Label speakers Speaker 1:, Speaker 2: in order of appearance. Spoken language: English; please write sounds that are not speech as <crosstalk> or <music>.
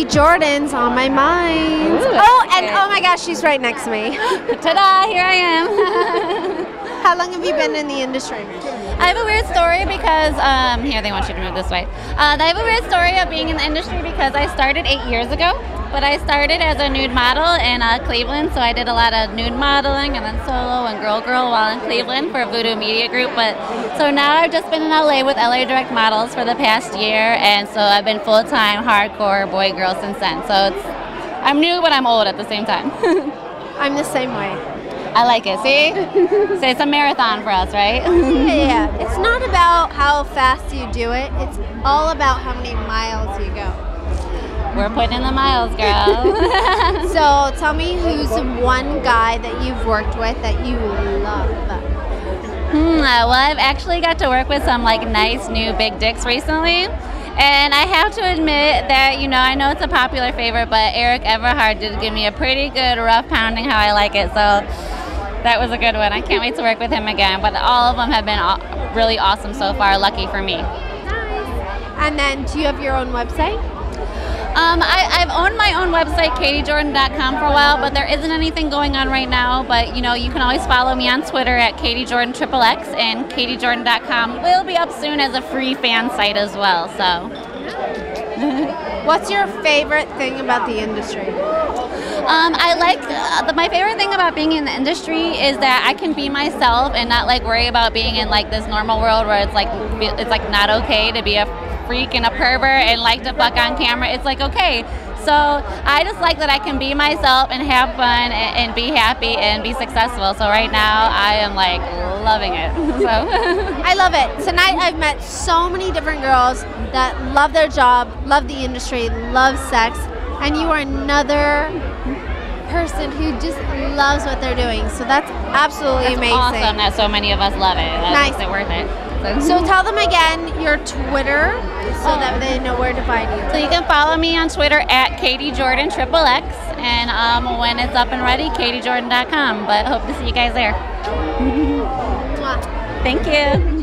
Speaker 1: Jordan's on my mind.
Speaker 2: Ooh,
Speaker 1: oh, and
Speaker 2: okay.
Speaker 1: oh my gosh, she's right next to me. <laughs>
Speaker 2: Ta-da! Here I am. <laughs>
Speaker 1: How long have you been in the industry?
Speaker 2: I have a weird story because um, here they want you to move this way. Uh, I have a weird story of being in the industry because I started eight years ago, but I started as a nude model in uh, Cleveland, so I did a lot of nude modeling and then solo and girl girl while in Cleveland for Voodoo Media Group. But so now I've just been in LA with LA Direct Models for the past year, and so I've been full time hardcore boy girl since then. So it's I'm new, but I'm old at the same time. <laughs>
Speaker 1: I'm the same way.
Speaker 2: I like it. See, so it's a marathon for us, right? <laughs>
Speaker 1: Yeah, yeah. it's not about how fast you do it. It's all about how many miles you go.
Speaker 2: We're putting in the miles, girl. <laughs> <laughs>
Speaker 1: So tell me who's one guy that you've worked with that you love.
Speaker 2: Hmm, uh, well, I've actually got to work with some like nice new big dicks recently. And I have to admit that, you know, I know it's a popular favorite, but Eric Everhard did give me a pretty good rough pounding how I like it. So that was a good one. I can't wait to work with him again. But all of them have been really awesome so far. Lucky for me. Nice.
Speaker 1: And then, do you have your own website?
Speaker 2: Um, I, I've owned my own website, katiejordon.com, for a while, but there isn't anything going on right now. But you know, you can always follow me on Twitter at katiejordon and katiejordon.com will be up soon as a free fan site as well. So.
Speaker 1: What's your favorite thing about the industry?
Speaker 2: Um, I like uh, the, my favorite thing about being in the industry is that I can be myself and not like worry about being in like this normal world where it's like it's like not okay to be a freak and a pervert and like to fuck on camera. It's like okay. So I just like that I can be myself and have fun and, and be happy and be successful. So right now I am like loving it. <laughs> So <laughs>
Speaker 1: I love it. Tonight I've met so many different girls that love their job, love the industry, love sex, and you are another person who just loves what they're doing. So that's absolutely
Speaker 2: it's
Speaker 1: amazing.
Speaker 2: awesome that so many of us love it. That
Speaker 1: Nice.
Speaker 2: makes it worth it.
Speaker 1: So tell them again your Twitter so that they know where to find you.
Speaker 2: So
Speaker 1: you.
Speaker 2: you can follow me on Twitter at Katie Jordon Triple X, and um, when it's up and ready, KatieJordon.com. But hope to see you guys there. <laughs> Thank you.